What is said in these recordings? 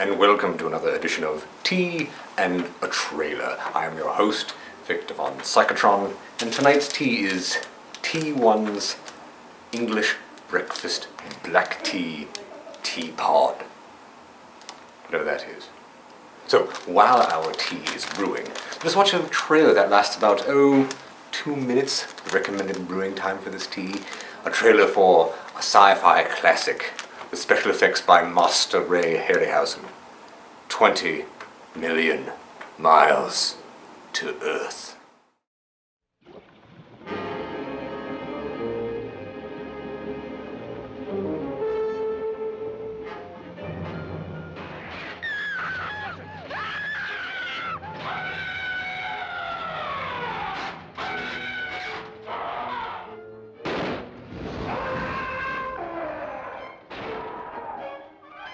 and welcome to another edition of Tea and a Trailer. I am your host, Victor von Psychotron, and tonight's tea is T1's English Breakfast Black Tea Tea Pod. Whatever that is. So, while our tea is brewing, let's watch a trailer that lasts about, oh, two minutes, the recommended brewing time for this tea. A trailer for a sci-fi classic with special effects by Master Ray Harryhausen. 20 million miles to Earth.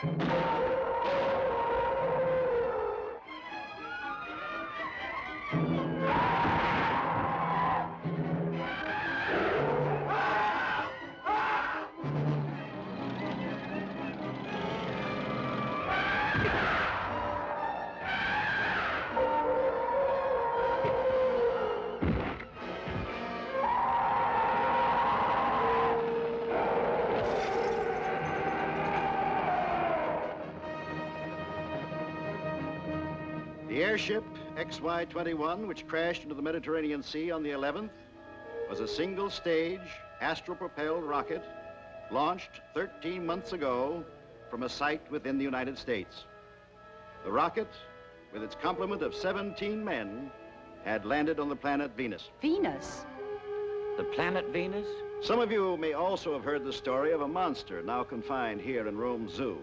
Thank you. The airship XY-21, which crashed into the Mediterranean Sea on the 11th, was a single-stage astro-propelled rocket launched 13 months ago from a site within the United States. The rocket, with its complement of 17 men, had landed on the planet Venus. Venus? The planet Venus? Some of you may also have heard the story of a monster now confined here in Rome Zoo.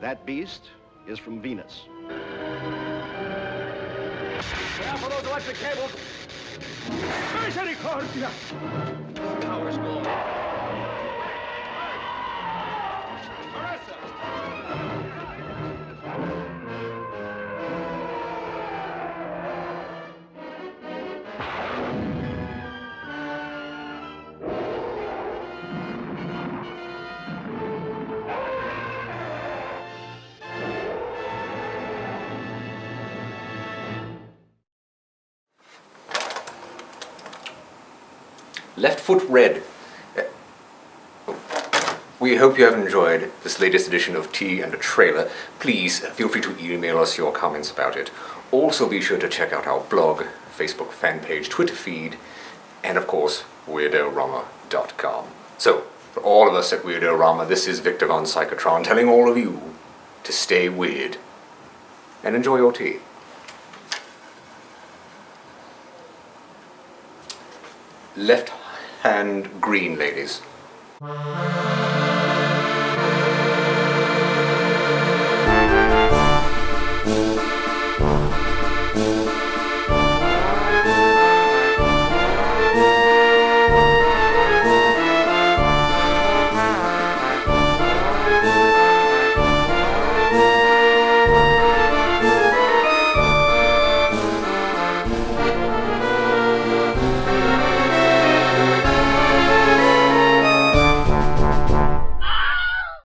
That beast is from Venus. For those electric cables. Misericordia! Power's going. Left Foot Red. We hope you have enjoyed this latest edition of Tea and a Trailer. Please uh, feel free to email us your comments about it. Also be sure to check out our blog, Facebook fan page, Twitter feed, and of course, WeirdoRama.com. So, for all of us at Weirdo Rama, this is Victor von Psychotron telling all of you to stay weird and enjoy your tea. Left hand green, ladies.